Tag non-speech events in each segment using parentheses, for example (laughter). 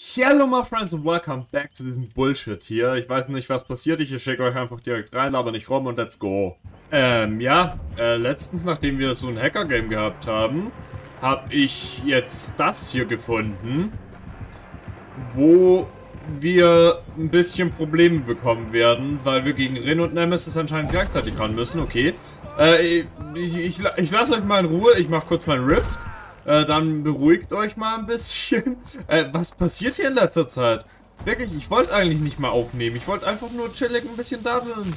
Hello my friends and welcome back zu diesem Bullshit hier. Ich weiß nicht, was passiert. Ich schicke euch einfach direkt rein, aber nicht rum und let's go. Ähm, ja, äh, letztens, nachdem wir so ein Hacker-Game gehabt haben, habe ich jetzt das hier gefunden, wo wir ein bisschen Probleme bekommen werden, weil wir gegen Rin und Nemesis anscheinend gleichzeitig ran müssen. Okay. Äh, ich, ich, ich lasse euch mal in Ruhe. Ich mache kurz meinen Rift. Äh, dann beruhigt euch mal ein bisschen. (laughs) Äh, was passiert hier in letzter Zeit? Wirklich, ich wollte eigentlich nicht mal aufnehmen. Ich wollte einfach nur chillig ein bisschen da daddeln.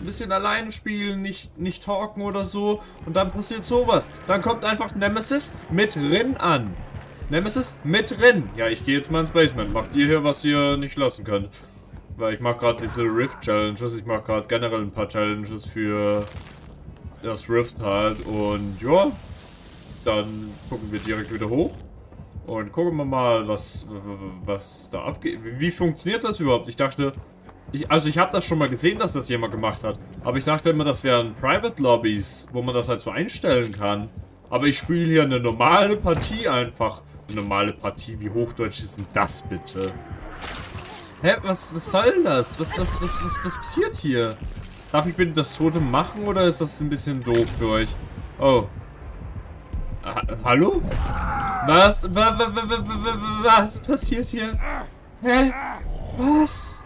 Ein bisschen alleine spielen, nicht, nicht talken oder so. Und dann passiert sowas. Dann kommt einfach Nemesis mit Rin an. Nemesis mit Rin. Ja, ich gehe jetzt mal ins Basement. Macht ihr hier, was ihr nicht lassen könnt. Weil ich mache gerade diese Rift-Challenges. Ich mache gerade generell ein paar Challenges für das Rift halt. Und ja, dann gucken wir direkt wieder hoch. Und gucken wir mal, was, was da abgeht. Wie funktioniert das überhaupt? Ich dachte, ich, also ich habe das schon mal gesehen, dass das jemand gemacht hat. Aber ich dachte immer, das wären Private Lobbys, wo man das halt so einstellen kann. Aber ich spiele hier eine normale Partie einfach. Eine normale Partie, wie hochdeutsch ist denn das bitte? Hä, was, was soll das? Was, was, was, was, was passiert hier? Darf ich bitte das Tote machen oder ist das ein bisschen doof für euch? Oh, Ha Hallo? Was? Was passiert hier? Hä? Was?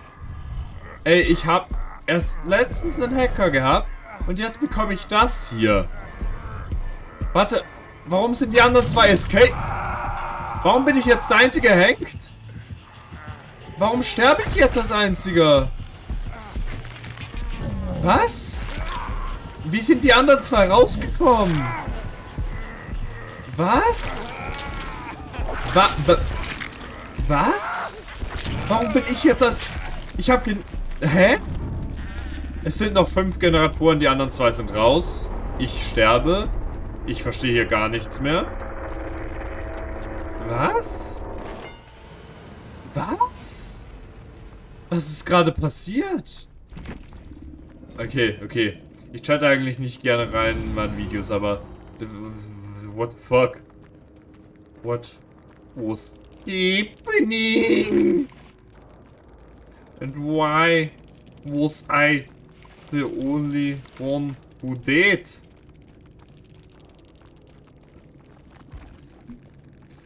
Ey, ich hab erst letztens einen Hacker gehabt und jetzt bekomme ich das hier. Warte, warum sind die anderen zwei Escape? Warum bin ich jetzt der Einzige hängt? Warum sterbe ich jetzt als Einziger? Was? Wie sind die anderen zwei rausgekommen? Was? Wa wa was? Warum bin ich jetzt als... Ich hab gen... Hä? Es sind noch fünf Generatoren, die anderen zwei sind raus. Ich sterbe. Ich verstehe hier gar nichts mehr. Was? Was? Was ist gerade passiert? Okay, okay. Ich chatte eigentlich nicht gerne rein in meinen Videos, aber what the fuck? What was happening? And why was I the only one who did?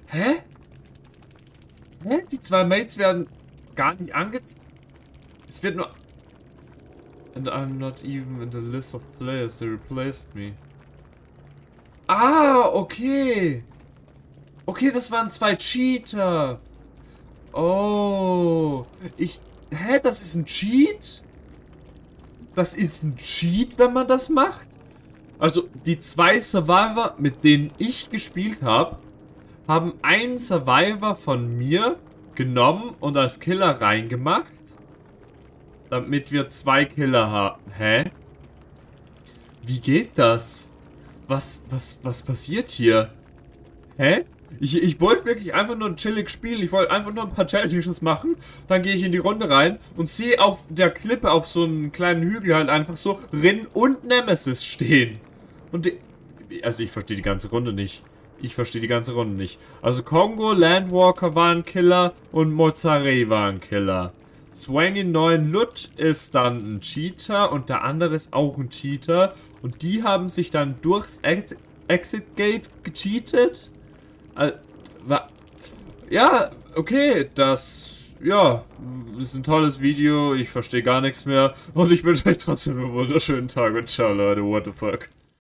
Hä? Hä? Die zwei Mates werden gar nicht angezeigt. Es wird nur... And I'm not even in the list of players that replaced me. Ah, okay. Okay, das waren zwei Cheater. Oh. Ich... Hä, das ist ein Cheat? Das ist ein Cheat, wenn man das macht? Also, die zwei Survivor, mit denen ich gespielt habe, haben einen Survivor von mir genommen und als Killer reingemacht. Damit wir zwei Killer haben. Hä? Wie geht das? Was, was, was passiert hier? Hä? Ich, ich wollte wirklich einfach nur chillig spielen. Ich wollte einfach nur ein paar Challenges machen. Dann gehe ich in die Runde rein und sehe auf der Klippe auf so einem kleinen Hügel halt einfach so Rin und Nemesis stehen. Und die, also ich verstehe die ganze Runde nicht. Ich verstehe die ganze Runde nicht. Also Kongo, Landwalker war ein Killer und Mozare war ein Killer. Swangy 9 Lut ist dann ein Cheater und der andere ist auch ein Cheater. Und die haben sich dann durchs Ex Exit Gate gecheatet. Ja, okay, das ja, ist ein tolles Video. Ich verstehe gar nichts mehr. Und ich wünsche euch trotzdem einen wunderschönen Tag und ciao, Leute. What the fuck.